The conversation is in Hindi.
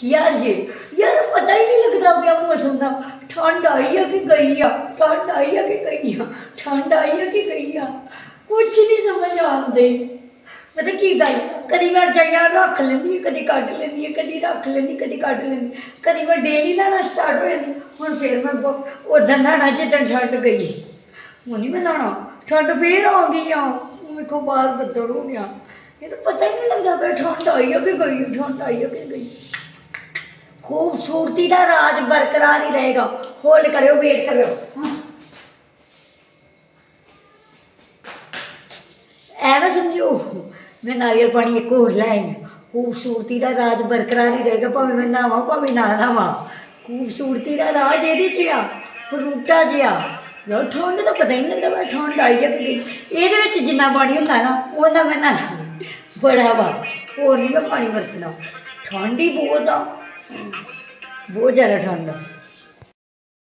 किया जे यार पता ही नहीं लगता क्या मौसम का ठंड आई है कि गई है? ठंड आई है कि गई है? ठंड आई है कि गई है? कुछ नहीं समझ आते मतलब की गल? कभी मैं रजाइया रख लेंदी कभी कट लेंदी कभी रख लेंदी कभी कट लेंदी कभी मैं डेली नहाना स्टार्ट हो जाती हूँ फिर मैं उदन लाना जिदन ठंड गई। हूँ नहीं मैं नहाना। ठंड फिर आ। गई हाँ मेरे बदल हो गया ये तो पता ही नहीं लगता ठंड आई है कि गई, ठंड आई है कि गई। ਆਈ ਆ ਕਿ ਗਈ ਖੂਬਸੂਰਤੀ ਦਾ ਰਾਜ ਬਰਕਰਾਰ ਹੀ ਰਹੇਗਾ ਹੋਲਡ ਕਰਿਓ ਵੇਟ ਕਰਿਓ ਹਾਂ। ਐ ਨਾ ਸਮਝੋ ਮੈਂ ਨਾਰੀਅਲ ਪਾਣੀ ਇੱਕ ਹੋਰ ਲੈ ਆਈ ਹਾਂ। ਖੂਬਸੂਰਤੀ ਦਾ ਰਾਜ ਬਰਕਰਾਰ ਹੀ ਰਹੇਗਾ ਭਾਵੇਂ ਮੈਂ ਨਾਵਾਂ ਭਾਵੇਂ ਨਾ ਨਾਵਾਂ ਖੂਬਸੂਰਤੀ ਦਾ ਰਾਜ ਇਹਦੇ 'ਚ ਆ ਫਰੂਟਾ ਜਿਹਾ ਯਾਰ ਠੰਡ ਤਾਂ ਪਤਾ ਹੀ ਨਹੀਂ ਲੱਗਦਾ ਮੈਂ ਠੰਡ ਆਈ ਆ ਕਿ ਗਈ ਇਹਦੇ ਵਿੱਚ ਜਿੰਨਾ ਪਾਣੀ ਹੁੰਦਾ ਨਾ ਉਹਨਾਂ ਮੈਂ ਨਾ ਬੜਾ ਵਾ ਹੋਰ ਨਹੀਂ ਮੈਂ ਪਾਣੀ ਵਰਤਣਾ ਠੰਡ ਹੀ ਬਹੁਤ ਆ बहुत ज़्यादा ठंड